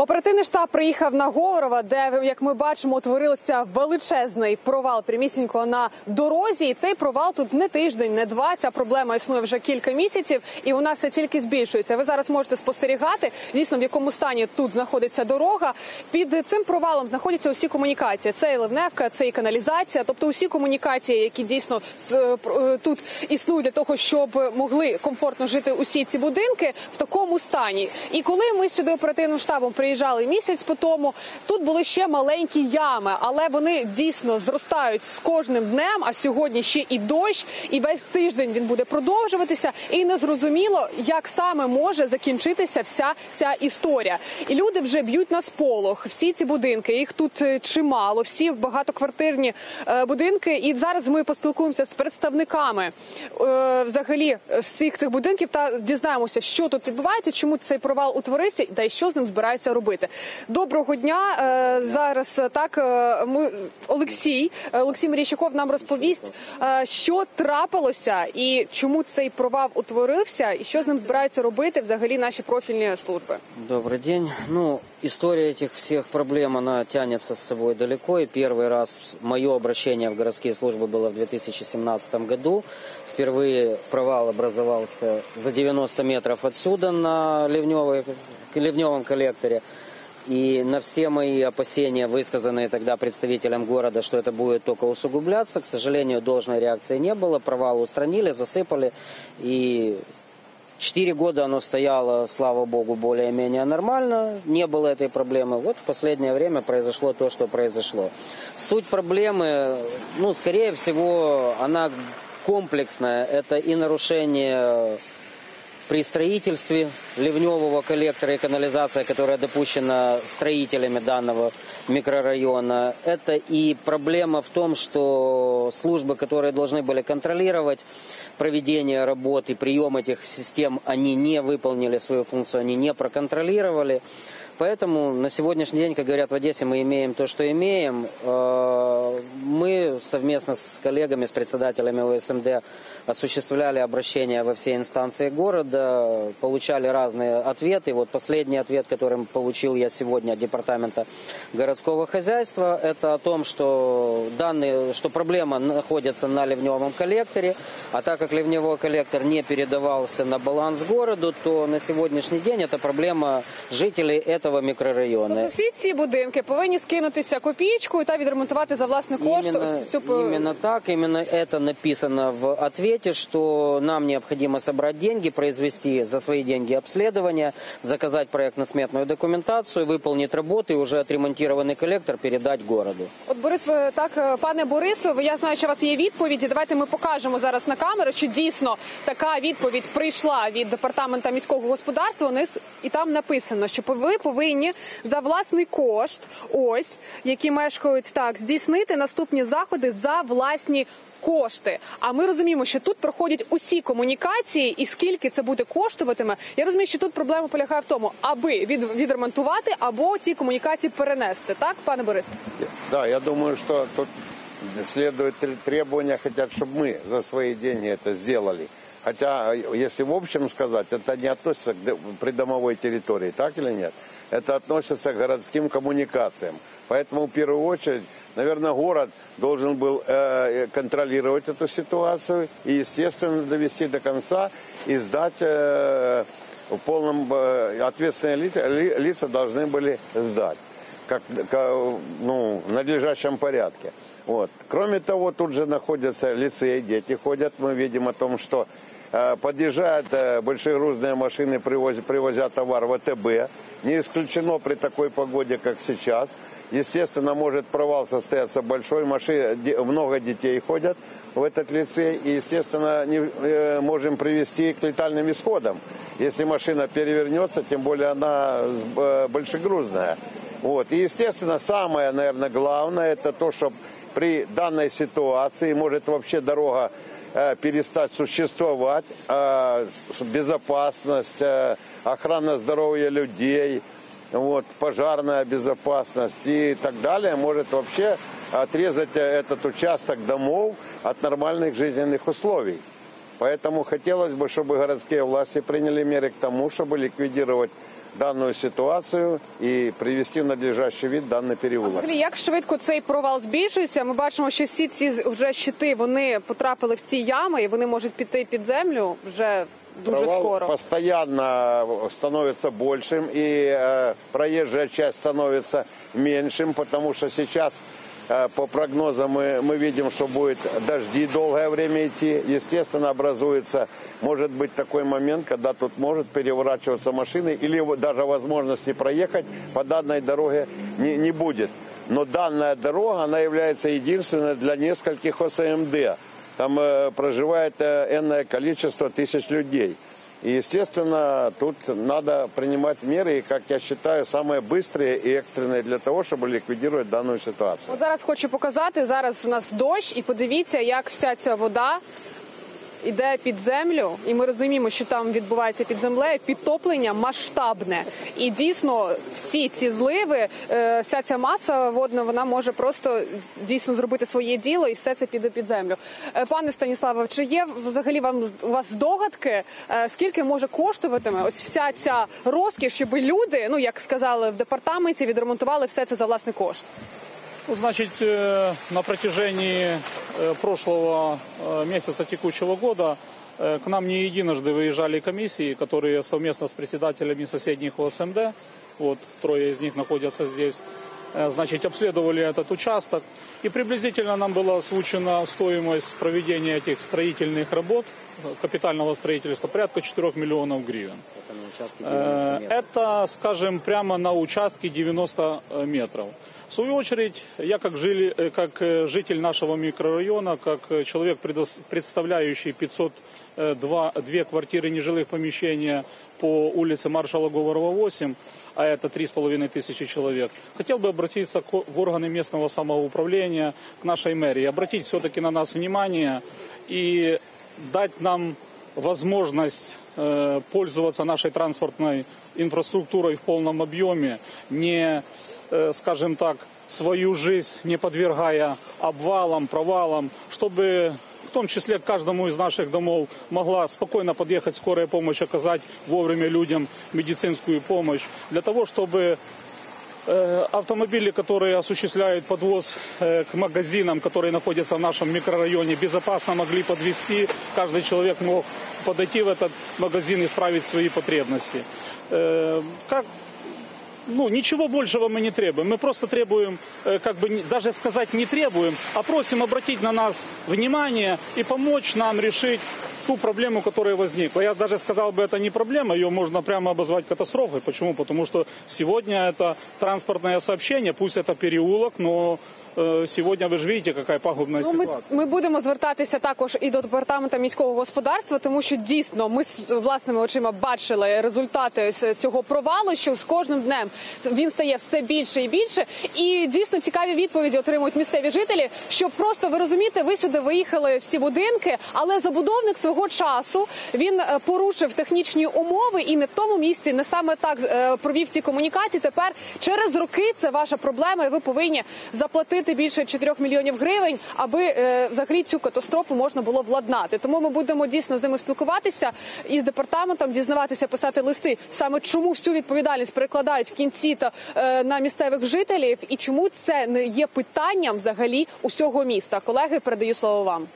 Оперативний штаб приїхав на Говорова, де, як ми бачимо, утворився величезний провал прямісінько на дорозі. І цей провал тут не тиждень, не два. Ця проблема існує вже кілька місяців, і вона все тільки збільшується. Ви зараз можете спостерігати дійсно в якому стані тут знаходиться дорога. Під цим провалом знаходяться усі комунікації. Це і ливневка, це і каналізація, тобто усі комунікації, які дійсно е, е, тут існують для того, щоб могли комфортно жити усі ці будинки в такому стані. І коли ми сюди оперативним штабом приїжджали місяць по тому, тут були ще маленькі ями, але вони дійсно зростають з кожним днем. А сьогодні ще і дощ, і весь тиждень він буде продовжуватися. І незрозуміло, як саме може закінчитися вся ця історія. І люди вже б'ють на сполох. Всі ці будинки, їх тут е, чимало, всі багатоквартирні е, будинки. І зараз ми поспілкуємося з представниками е, взагалі з цих цих будинків та дізнаємося, що тут відбувається, чому цей провал утворився, та й що з ним збираються робити Доброго дня. Е, Зараз е, так е, ми Олексій е, Олексій Мрійщиков нам розповість, е, що трапилося і чому цей провал утворився, і що з ним збираються робити взагалі наші профільні служби. Добрый день. Ну, история этих всех проблем, она тянется с собой далеко. И первый раз мое обращение в городские службы было в 2017 году. Впервые провал образовался за 90 метров отсюда на ливневой, ливневом коллекторе. И на все мои опасения, высказанные тогда представителям города, что это будет только усугубляться, к сожалению, должной реакции не было. Провал устранили, засыпали. И Четыре года оно стояло, слава богу, более-менее нормально, не было этой проблемы. Вот в последнее время произошло то, что произошло. Суть проблемы, ну, скорее всего, она комплексная. Это и нарушение при строительстве ливневого коллектора и канализация, которая допущена строителями данного микрорайона. Это и проблема в том, что службы, которые должны были контролировать проведение работ и прием этих систем, они не выполнили свою функцию, они не проконтролировали. Поэтому на сегодняшний день, как говорят в Одессе, мы имеем то, что имеем. Э, Мы совместно с коллегами, с председателями ОСМД осуществляли обращения во все инстанции города, получали разные ответы. Вот последний ответ, который получил я сегодня от Департамента городского хозяйства, это о том, что, данные, что проблема находится на ливневом коллекторе, а так как ливневой коллектор не передавался на баланс городу, то на сегодняшний день это проблема жителей этого микрорайона. Тобто всі ці будинки повинні скинутися копієчкою та відремонтувати за власний кошт. Именно, ось цю именно так, именно это написано в ответе, что нам необходимо собрать деньги, произвести за свои деньги обследование, заказать проектно-сметную документацию, выполнить работы и уже отремонтированный коллектор передать городу. От Борис, ви- так, е, пане Борису, я знаю, що у вас є відповіді. Давайте ми покажемо зараз на камеру, що дійсно така відповідь прийшла від департамента міського господарства. Вниз і там написано, що ви повинні за власний кошт, ось які мешкають так, здійснити наступні заходи за власні. Кошти, а ми розуміємо, що тут проходять усі комунікації, і скільки це буде коштуватиме. Я розумію, що тут проблема полягає в тому, аби від, відремонтувати або ці комунікації перенести. Так, пане Борис? Да, я думаю, что тут следует тр- требования, хотят, чтобы мы за свои деньги это сделали. Хотя, э, если в общем сказать, это не относится к придомовой территории, так или нет? Это относится к городским коммуникациям. Поэтому в первую очередь, наверное, город должен был э, контролировать эту ситуацию и, естественно, довести до конца и сдать э, в полном э, ответственные лица, ли- лица должны были сдать как, ка- ну, в надлежащем порядке. Вот. Кроме того, тут же находятся лицеи, дети ходят. Мы видим о том, что э, подъезжают э, большие грузные машины, привозят, привозят товар в АТБ. Не исключено при такой погоде, как сейчас. Естественно, может провал состояться большой. Машин, много детей ходят в этот лицей. И, естественно, не, э, можем привести к летальным исходам. Если машина перевернется, тем более она э, большегрузная. Вот. И, естественно, самое, наверное, главное, это то, что при данной ситуации может вообще дорога э, перестать существовать, э, безопасность, э, охрана здоровья людей, вот, пожарная безопасность и так далее может вообще отрезать э, этот участок домов от нормальных жизненных условий. Поэтому хотелось бы, чтобы городские власти приняли меры к тому, чтобы ликвидировать данную ситуацию и привести в надлежащий вид данный переулок. Взагалі, як швидко цей провал збільшується? Ми бачимо, що всі ці з- вже щити вони потрапили в ці ями, і вони можуть піти під землю вже дуже Провал скоро. постоянно становится большим, и э, проезжая часть становится меньшим, потому что сейчас э, по прогнозам мы, мы видим, что будет дожди долгое время идти. Естественно, образуется, может быть такой момент, когда тут может переворачиваться машины, или даже возможности проехать по данной дороге не, не будет. Но данная дорога, она является единственной для нескольких ОСМД. Там э, проживает э, энное количество тысяч людей. И, естественно, тут надо принимать меры, и, как я считаю, самые быстрые и экстренные для того, чтобы ликвидировать данную ситуацию. От зараз хочу показати. Зараз у нас дощ, і подивіться, як вся ця вода іде під землю, і ми розуміємо, що там відбувається під землею підтоплення масштабне. І дійсно всі ці зливи, е, вся ця маса водна, вона може просто дійсно зробити своє діло, і все це піде під землю. Е, Пане Станіславе, чи є взагалі вам у вас здогадки, е, скільки може коштуватиме ось вся ця розкіш, щоб люди, ну як сказали в департаменті, відремонтували все це за власний кошт? Ну, Значит, э, на протяжении э, прошлого э, месяца текущего года к нам не единожды выезжали комиссии, которые совместно с председателями соседних ОСМД, вот трое из них находятся здесь, значит, обследовали этот участок. И приблизительно нам была озвучена стоимость проведения этих строительных работ, капитального строительства, порядка 4 миллионов гривен. Это на участке Э, 90 метров. Это, скажем, прямо на участке 90 метров. В свою очередь, я как, жили, э, как э, житель нашего микрорайона, как э, человек, предос- представляющий 502 две квартиры нежилых помещения по улице Маршала Говорова 8, а это 3,5 тысячи человек, хотел бы обратиться к- в органы местного самоуправления, к нашей мэрии, обратить все-таки на нас внимание и дать нам возможность э, пользоваться нашей транспортной инфраструктурой в полном объеме, не, э, скажем так, свою жизнь не подвергая обвалам, провалам, чтобы в том числе к каждому из наших домов могла спокойно подъехать скорая помощь, оказать вовремя людям медицинскую помощь, для того, чтобы Э, автомобили, которые осуществляют подвоз э, к магазинам, которые находятся в нашем микрорайоне, безопасно могли подвести. Каждый человек мог подойти в этот магазин и исправить свои потребности. Э, Как ну, ничего большего мы не требуем. Мы просто требуем, э, как бы не- даже сказать не требуем, а просим обратить на нас внимание и помочь нам решить ту проблему, которая возникла. Я даже сказал бы, это не проблема, ее можно прямо обозвать катастрофой. Почему? Потому что сегодня это транспортное сообщение, пусть это переулок, но э, сегодня вы же видите, какая пагубная Ну, ми, ми будемо звертатися також і до департаменту міського господарства, тому що дійсно ми з власними очима бачили результати цього провалу. Що з кожним днем він стає все більше і більше. І дійсно цікаві відповіді отримують місцеві жителі. Що просто ви розумієте, ви сюди виїхали в ці будинки, але забудовник свого часу він е, порушив технічні умови і не в тому місці, не саме так е, провів ці комунікації. Тепер через роки це ваша проблема, і ви повинні заплатити більше 4 мільйонів гривень, аби е, взагалі цю катастрофу можна було владнати. Тому ми будемо дійсно з ними спілкуватися із департаментом, дізнаватися, писати листи, саме чому всю відповідальність перекладають в кінці та е, на місцевих жителів, і чому це не є питанням взагалі усього міста. Колеги, передаю слово вам.